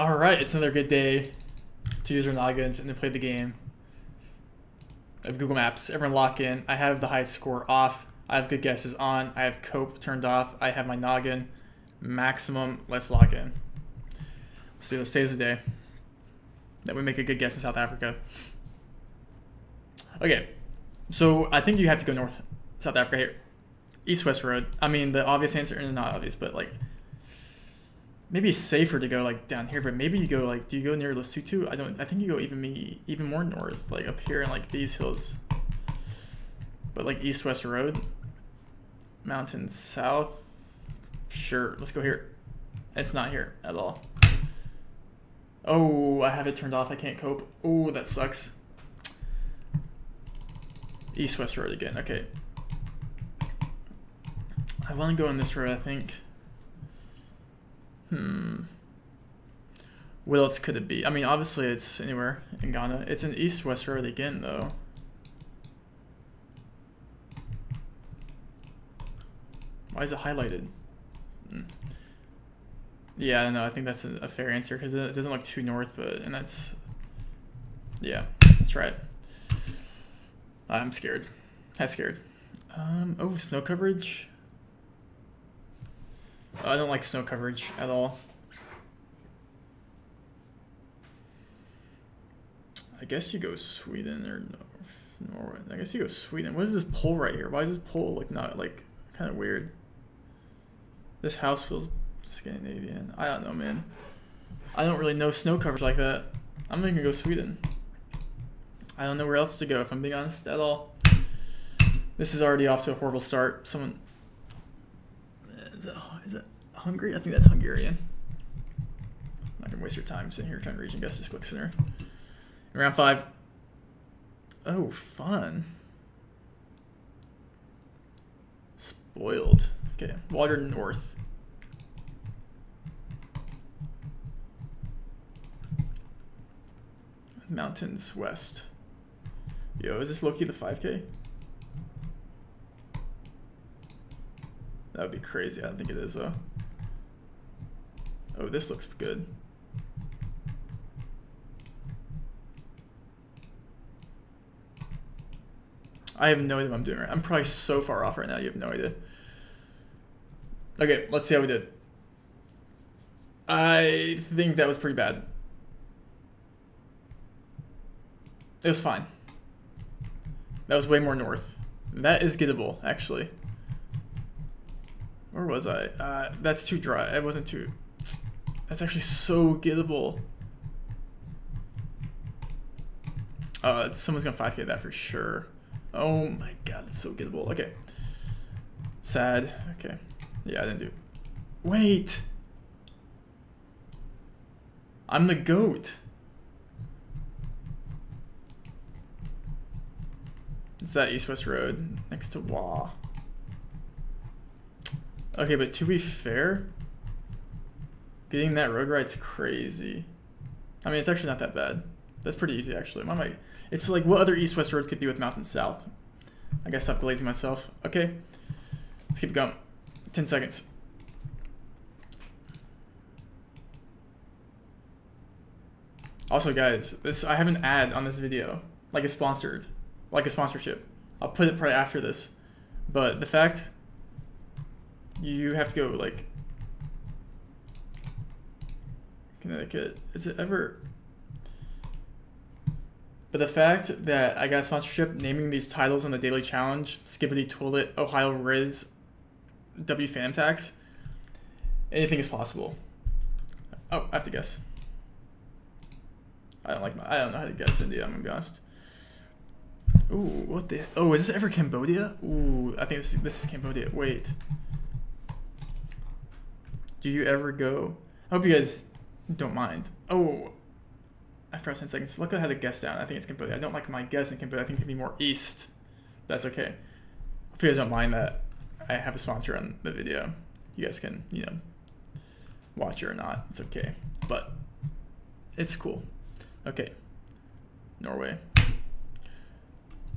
All right, it's another good day to use our noggins and to play the game of Google Maps. Everyone lock in. I have the high score off. I have good guesses on. I have cope turned off. I have my noggin maximum. Let's lock in. Let's see. Let's today's the day that we make a good guess in South Africa. Okay, so I think you have to go north, South Africa here, east west road. I mean, the obvious answer, and not obvious, but like maybe it's safer to go like down here, but maybe you go like, do you go near Lesotho? I don't. I think you go even me even more north, like up here in like these hills. But like east west road, mountain south. Sure, let's go here. It's not here at all. Oh, I have it turned off. I can't cope. Oh, that sucks. East west road again. Okay. I want to go on this road. I think. Hmm. What else could it be? I mean, obviously it's anywhere in Ghana. It's an east-west road again, though. Why is it highlighted? Hmm. Yeah, I don't know. I think that's a, a fair answer because it doesn't look too north, but and that's yeah, that's right. I'm scared. I'm scared. Um, oh, snow coverage. I don't like snow coverage at all. I guess you go Sweden or Norway. I guess you go Sweden. What is this pole right here? Why is this pole like not like kind of weird? This house feels Scandinavian. I don't know, man. I don't really know snow coverage like that. I'm gonna go Sweden. I don't know where else to go if I'm being honest at all. This is already off to a horrible start. Someone eh, is that, is that Hungary? I think that's Hungarian. I'm not gonna waste your time sitting here trying to region guess. Just click center. In round five. Oh, fun. Spoiled. Okay, water north. Mountains west. Yo, is this Loki the 5k? That would be crazy. I don't think it is though. Oh, this looks good. I have no idea what I'm doing right. I'm probably so far off right now. You have no idea. Okay, let's see how we did. I think that was pretty bad. It was fine. That was way more north. That is gettable, actually. Where was I? Uh, that's too dry. It wasn't too... That's actually so gettable. Uh, someone's gonna 5k that for sure. Oh my god, it's so gettable. Okay. Sad. Okay. Yeah, I didn't do... Wait! I'm the goat. It's that east-west road next to Wa. Okay, but to be fair, getting that road right's crazy. I mean, it's actually not that bad. That's pretty easy, actually. Why might, it's like, what other east-west road could be with Mountain South? I have to lazy myself. Okay, let's keep it going. 10 seconds. Also, guys, this I have an ad on this video, like a sponsored, like a sponsorship. I'll put it right after this. But the fact you have to go like Connecticut. Is it ever? But the fact that I got sponsorship naming these titles on the Daily Challenge, Skibidi Toilet, Ohio Riz, W Fanum Tax, anything is possible. Oh, I have to guess. I don't like my. I don't know how to guess India. I'm honest. Ooh, what the? Oh, is this ever Cambodia? Ooh, I think this this is Cambodia. Wait. Do you ever go? I hope you guys don't mind. Oh, after 10 seconds, look at how to guess down. I think it's Cambodia. I don't like my guess in Cambodia. I think it can be more east. That's okay. If you guys don't mind that, I have a sponsor on the video. You guys can, you know, watch it or not. It's okay. But it's cool. Okay. Norway.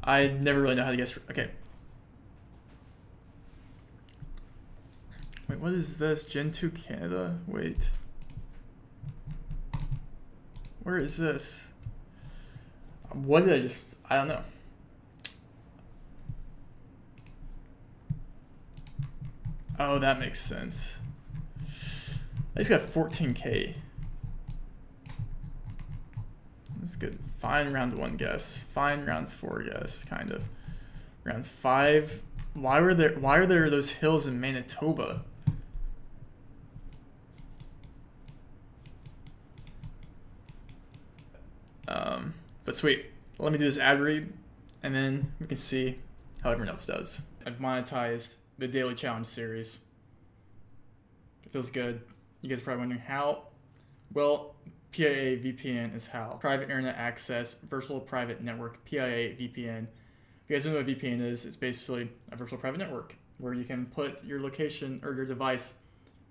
I never really know how to guess. Okay. Wait, what is this? Gen 2 Canada? Wait. Where is this? What did I just? I don't know. Oh, that makes sense. I just got 14k. That's good. Fine round one guess. Fine round four guess, kind of. Round five. Why were there? Why are there those hills in Manitoba? Um, but sweet. Let me do this ad read, and then we can see how everyone else does. I've monetized the Daily Challenge series. It feels good. You guys are probably wondering how. Well, PIA VPN is how. Private Internet Access Virtual Private Network, PIA VPN. If you guys don't know what VPN is, it's basically a virtual private network where you can put your location or your device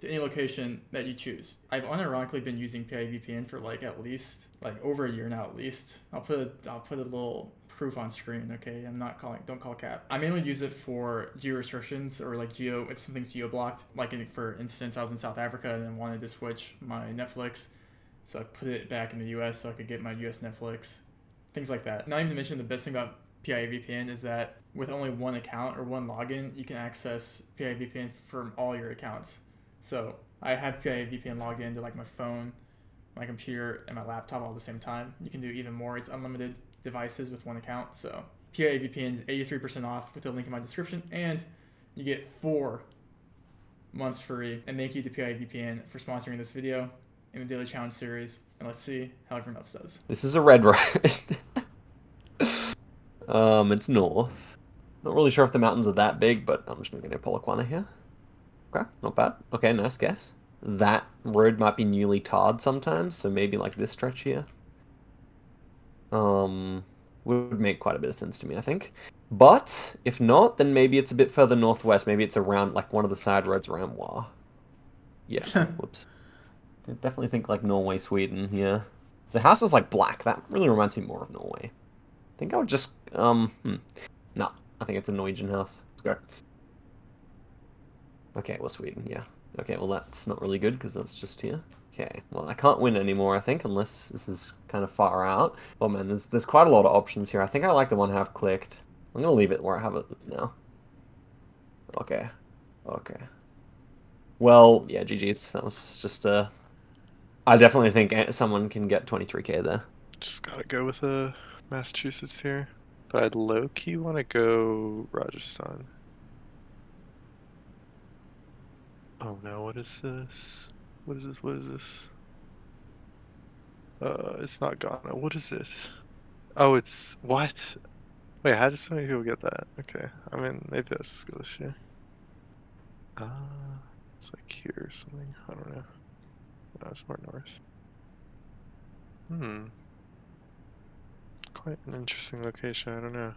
to any location that you choose. I've unironically been using PIA VPN for like at least like over a year now at least. I'll put a, I'll put a little proof on screen. Okay, I'm not calling. Don't call cap. I mainly use it for geo restrictions or like geo if something's geo blocked. Like in, for instance, I was in South Africa and wanted to switch my Netflix, so I put it back in the U.S. so I could get my U.S. Netflix, things like that. Not even to mention the best thing about PIA VPN is that with only one account or one login, you can access PIA VPN from all your accounts. So I have PIA VPN logged into like my phone, my computer, and my laptop all at the same time. You can do even more. It's unlimited devices with one account. So PIA VPN is 83% off with the link in my description, and you get four months free. And thank you to PIA VPN for sponsoring this video in the Daily Challenge series. And let's see how everyone else does. This is a red ride. um, it's north. Not really sure if the mountains are that big, but I'm just gonna get a Polokwane here. Okay, not bad. Okay, nice guess. That road might be newly tarred sometimes, so maybe like this stretch here. Um, would make quite a bit of sense to me, I think. But if not, then maybe it's a bit further northwest. Maybe it's around like one of the side roads around Wa. Yeah. Whoops. I definitely think like Norway, Sweden. Yeah. The house is like black. That really reminds me more of Norway. I think I would just um. Hmm. No, I think it's a Norwegian house. Let's go. Okay, well Sweden. Yeah. Okay, well that's not really good because that's just here. Okay, well I can't win anymore I think unless this is kind of far out. Oh man, there's there's quite a lot of options here. I think I like the one I have clicked. I'm gonna leave it where I have it now. Okay. Okay. Well, yeah, GG's. That was just uh I definitely think someone can get 23k there. Just gotta go with uh, Massachusetts here. But I'd low key want to go Rajasthan. Oh no, what is this? What is this? What is this? Uh, it's not Ghana. What is it? Oh, it's what? Wait, how did so many people get that? Okay, I mean maybe that's Skillshare. Uh, it's like here or something. I don't know. No, it's more north. Hmm. Quite an interesting location. I don't know.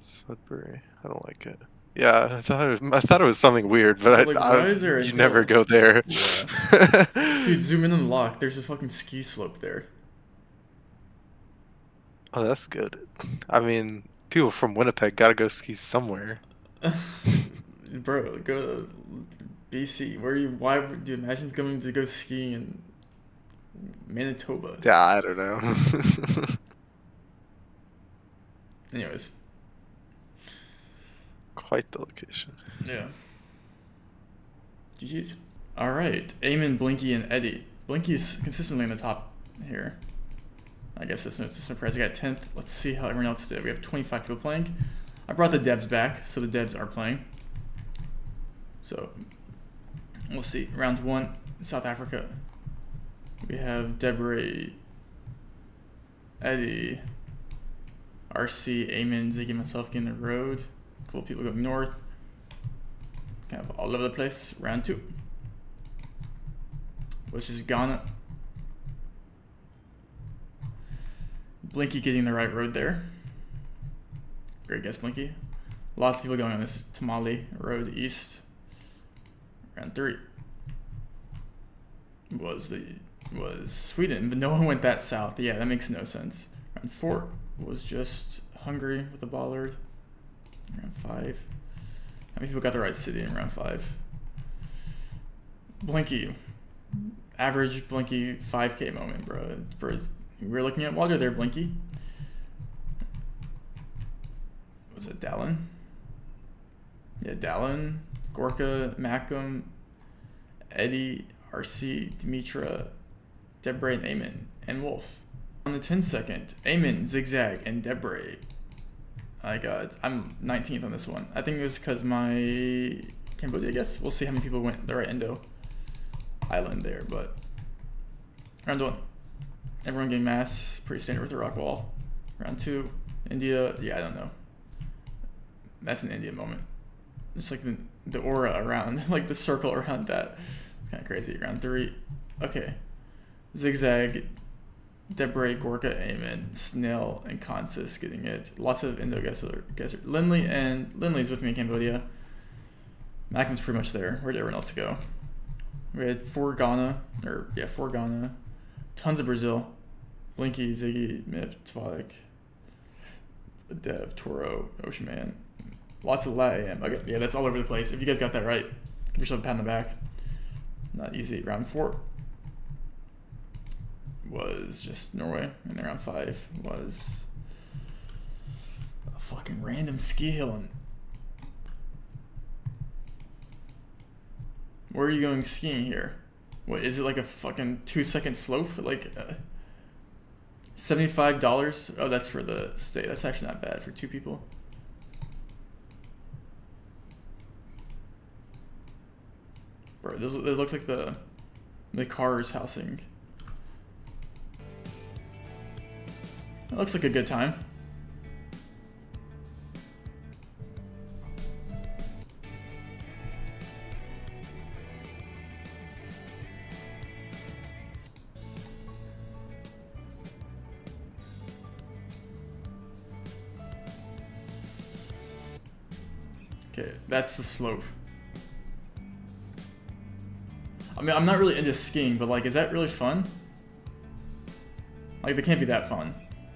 Sudbury. I don't like it. Yeah, I thought it was, I thought it was something weird, but like, I, I you never go there. Yeah. Dude, zoom in on the lock. There's a fucking ski slope there. Oh, that's good. I mean, people from Winnipeg gotta go ski somewhere. Bro, go to BC. Where you? Why would you imagine going to go skiing in Manitoba? Yeah, I don't know. Anyways, quite the location. Yeah. GG's. All right, Eamon, Blinky, and Eddie. Blinky's consistently in the top here. I guess that's no surprise. I got 10th. Let's see how everyone else did. We have 25 people playing. I brought the devs back, so the devs are playing. So, we'll see. Round one, South Africa. We have Debray, Eddie, RC, Eamon, Ziggy, myself getting the road. Cool people going north. Kind of all over the place. Round two. Which is Ghana. Blinky getting the right road there. Great guess, Blinky. Lots of people going on this Tamale road east. Round three was the was Sweden, but no one went that south. Yeah, that makes no sense. Round four was just Hungary with a bollard. Round five. How many people got the right city in round five? Blinky average Blinky 5k moment, bro. For his, we were looking at water there, Blinky. Was it Dallin? Yeah, Dallin, Gorka, Macum, Eddie, RC, Dimitra, Debray, and Eamon, and Wolf. On the 10 second, Eamon, Zigzag, and Debray. I got, I'm 19th on this one. I think it was because my Cambodia, I guess. We'll see how many people went the right Indo island there, but round one. Everyone getting mass, pretty standard with the rock wall. Round two, India, yeah, I don't know. That's an India moment. Just like the, the aura around, like the circle around that. It's kind of crazy. Round three, okay. Zigzag, Debray, Gorka, Amen, Snail, and Consis getting it. Lots of Indo guesser. guesser. Lindley and Lindley's with me in Cambodia. Macum's pretty much there. Where'd everyone else go? We had four Ghana, or yeah, four Ghana. Tons of Brazil. Blinky, Ziggy, Mip, Twalik, Dev, Toro, Ocean Man. Lots of La AM. Okay, yeah, that's all over the place. If you guys got that right, give yourself a pat on the back. Not easy. Round four was just Norway, and then round five was a fucking random ski hill. And where are you going skiing here? What is it like a fucking two second slope? Like uh, seventy five dollars? Oh, that's for the stay. That's actually not bad for two people. Bro, this, this looks like the the car's housing. That looks like a good time. Okay, that's the slope. I mean, I'm not really into skiing, but like, is that really fun? Like, they can't be that fun.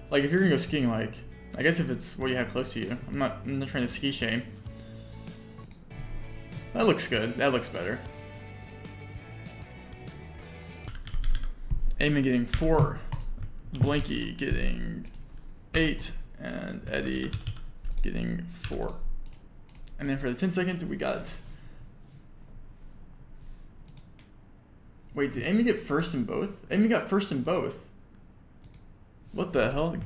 Like, if you're gonna go skiing, like, I guess if it's what you have close to you. I'm not, I'm not trying to ski shame. That looks good. That looks better. Eamon getting four. Blinky getting eight. And Eddie getting four. And then for the 10 second, we got... Wait, did Amy get first in both? Amy got first in both. What the hell?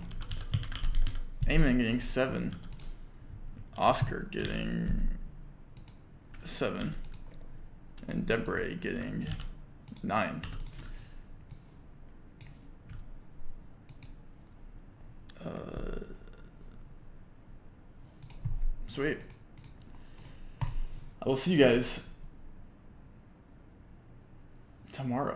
Eamon getting seven. Oscar getting seven. And Debray getting nine. Uh, sweet. I will see you guys tomorrow.